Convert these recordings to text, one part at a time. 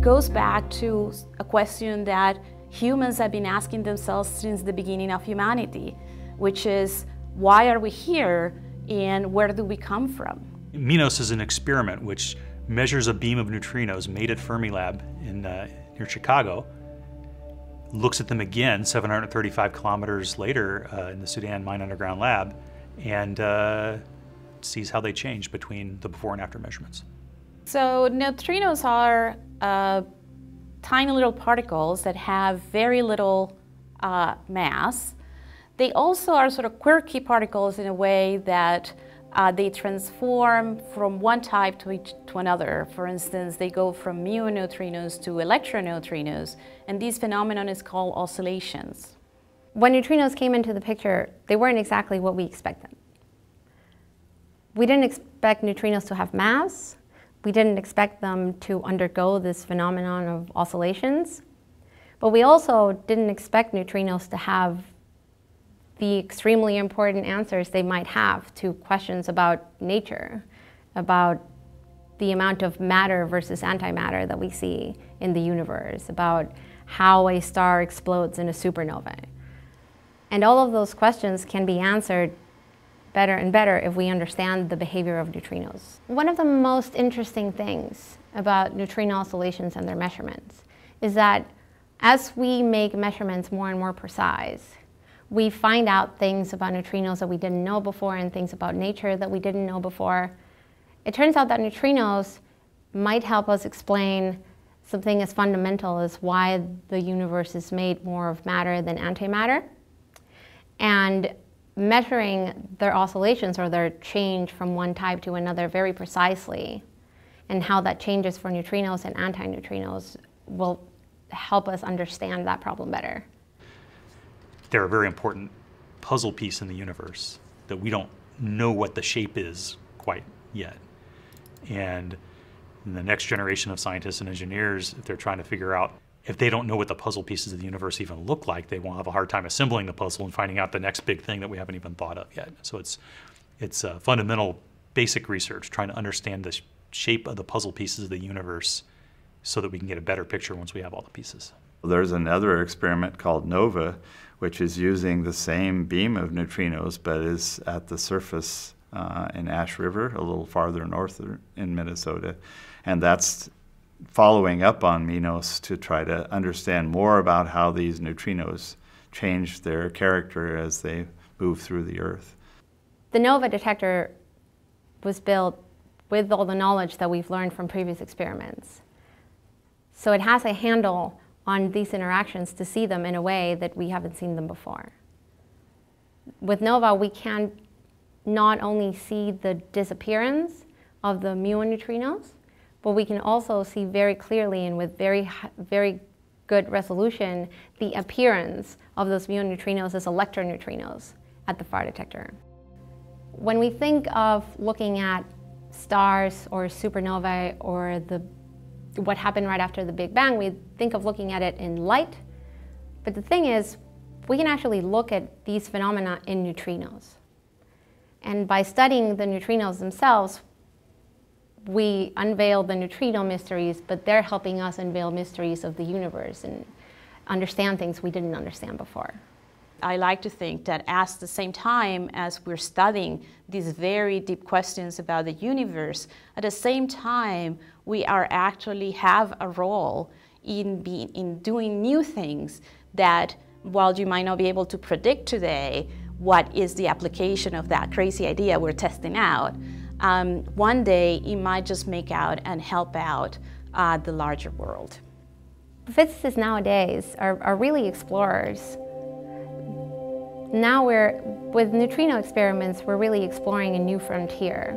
goes back to a question that humans have been asking themselves since the beginning of humanity, which is why are we here and where do we come from? MINOS is an experiment which measures a beam of neutrinos made at Fermilab in, uh, near Chicago, looks at them again 735 kilometers later uh, in the Soudan Mine Underground Lab, and uh, sees how they change between the before and after measurements. So neutrinos are uh, tiny little particles that have very little uh, mass. They also are sort of quirky particles in a way that uh, they transform from one type to, each, to another. For instance, they go from muon neutrinos to electron neutrinos, and this phenomenon is called oscillations. When neutrinos came into the picture, they weren't exactly what we expected. We didn't expect neutrinos to have mass. We didn't expect them to undergo this phenomenon of oscillations. But we also didn't expect neutrinos to have the extremely important answers they might have to questions about nature, about the amount of matter versus antimatter that we see in the universe, about how a star explodes in a supernova. And all of those questions can be answered better and better if we understand the behavior of neutrinos. One of the most interesting things about neutrino oscillations and their measurements is that as we make measurements more and more precise, we find out things about neutrinos that we didn't know before and things about nature that we didn't know before. It turns out that neutrinos might help us explain something as fundamental as why the universe is made more of matter than antimatter. And measuring their oscillations or their change from one type to another very precisely and how that changes for neutrinos and antineutrinos will help us understand that problem better they're a very important puzzle piece in the universe that we don't know what the shape is quite yet. And the next generation of scientists and engineers, if they're trying to figure out, if they don't know what the puzzle pieces of the universe even look like, they won't have a hard time assembling the puzzle and finding out the next big thing that we haven't even thought of yet. So it's, it's fundamental basic research, trying to understand the shape of the puzzle pieces of the universe so that we can get a better picture once we have all the pieces. There's another experiment called NOVA, which is using the same beam of neutrinos but is at the surface uh, in Ash River, a little farther north in Minnesota. And that's following up on MINOS to try to understand more about how these neutrinos change their character as they move through the Earth. The NOVA detector was built with all the knowledge that we've learned from previous experiments. So it has a handle on these interactions to see them in a way that we haven't seen them before. With NOVA, we can not only see the disappearance of the muon neutrinos, but we can also see very clearly and with very, very good resolution the appearance of those muon neutrinos as electron neutrinos at the far detector. When we think of looking at stars or supernovae or the what happened right after the Big Bang, we think of looking at it in light. But the thing is, we can actually look at these phenomena in neutrinos. And by studying the neutrinos themselves, we unveil the neutrino mysteries, but they're helping us unveil mysteries of the universe and understand things we didn't understand before. I like to think that at the same time as we're studying these very deep questions about the universe, at the same time we are actually have a role in, being, in doing new things that while you might not be able to predict today what is the application of that crazy idea we're testing out, um, one day it might just make out and help out uh, the larger world. Physicists nowadays are, are really explorers now we're, with neutrino experiments, we're really exploring a new frontier.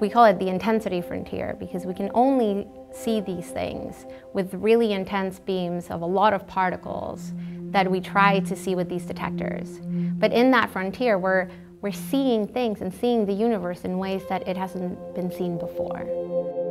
We call it the intensity frontier because we can only see these things with really intense beams of a lot of particles that we try to see with these detectors. But in that frontier, we're, we're seeing things and seeing the universe in ways that it hasn't been seen before.